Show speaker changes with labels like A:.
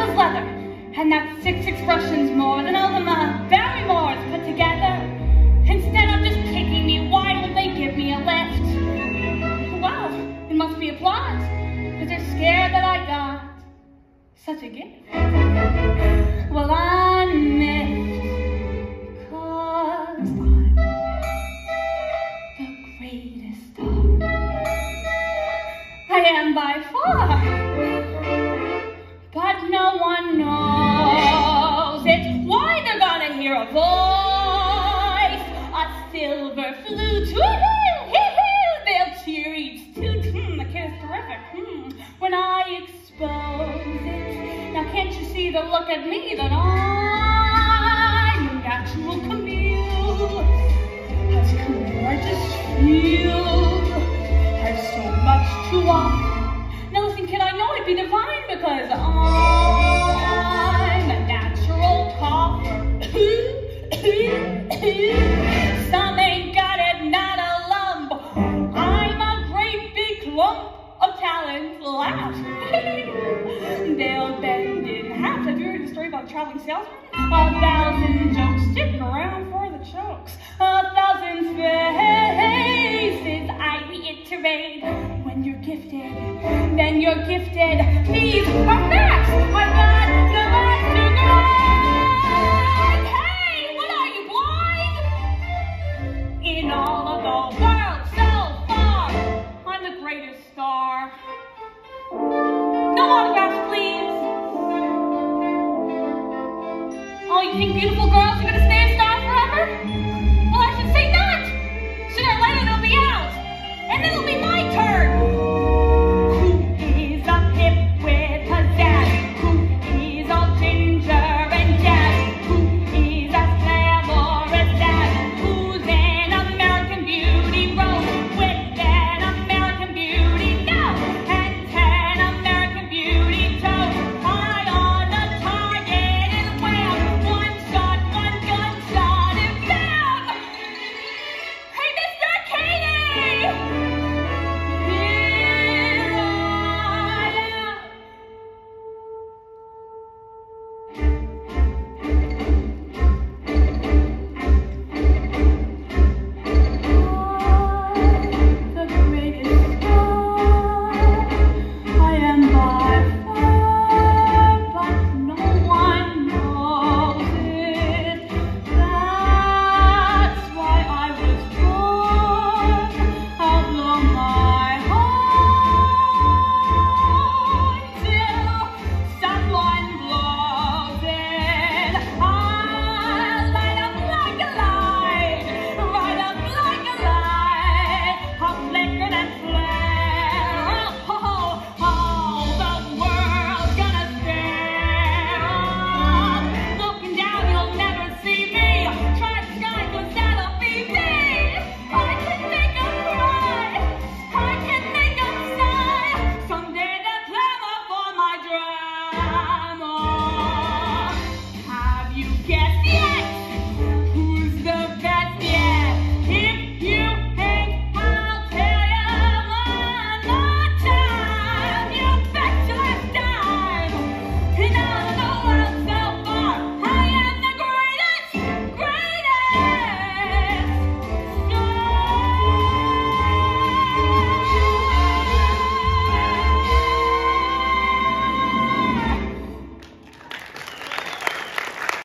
A: as leather. And that's six expressions more than all the uh, Barrymores put together. Instead of just kicking me, why would they give me a lift? Well, it must be applause, because they're scared that I got such a gift. Well, I'm miffed, cause I'm the greatest star. I am by far. No one knows it. Why they're gonna hear a voice, a silver flute. Woo-hoo, hoo-hoo. They'll cheer each toot. Hmm, the kid is terrific. Hmm, when I expose it. Now can't you see the look at me that I'm natural Camille? Has gorgeous feel. Has so much to offer. Now listen, kid, I know I'd be divine because Some ain't got it, not a lump. I'm a great big of talent. Laugh. They'll bend. Have you heard the story about traveling? A thousand jokes. Stick around for the. A thousand faces. I reiterate. When you're gifted, then you're gifted. These think beautiful girls. Are gonna